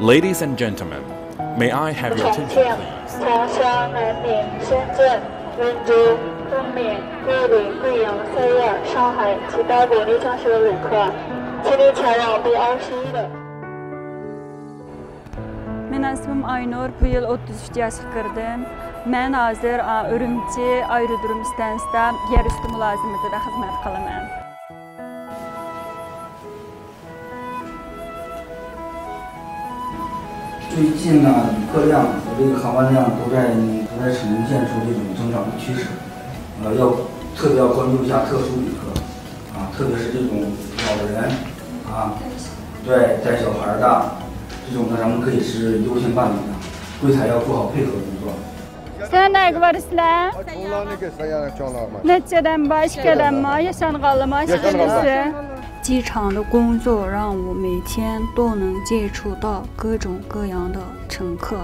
Ladies and gentlemen, may I have your 重 attention, 庆、 please? 长沙、南宁、深圳、温州、昆明、桂林、贵阳、三亚、上海其他国内城市的旅客，请你前往 B 二十一的。 Men ismim Aynur, bu yil 33 yaşga kirdim. Men hozir a, Urumchi aerodrom stansiyasida yer usti mulozimatida xizmat qilaman. 最近呢，旅客量和这个航班量都在都在呈现出这种增长的趋势，呃，要特别要关注一下特殊旅客，啊，特别是这种老人啊，对，带小孩的这种呢，咱们可以是优先办理的，柜台要做好配合工作。Sen? 机场的工作让我每天都能接触到各种各样的乘客，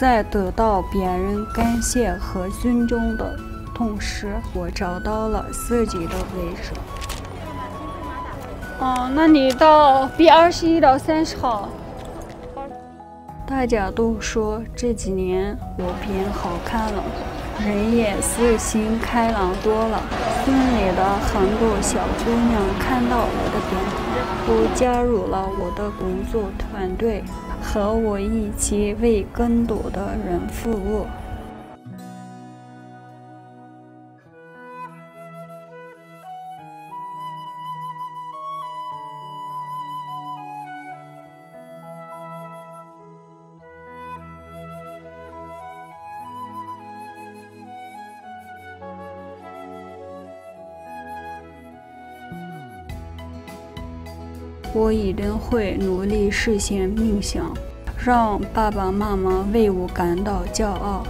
在得到别人感谢和尊重的同时，我找到了自己的位置。哦，那你到 B 二十一到三十号。大家都说这几年我变好看了，人也是心开朗多了。村里的很多小姑娘看到我的变化，都加入了我的工作团队，和我一起为更多的人服务。我一定会努力实现梦想，让爸爸妈妈为我感到骄傲。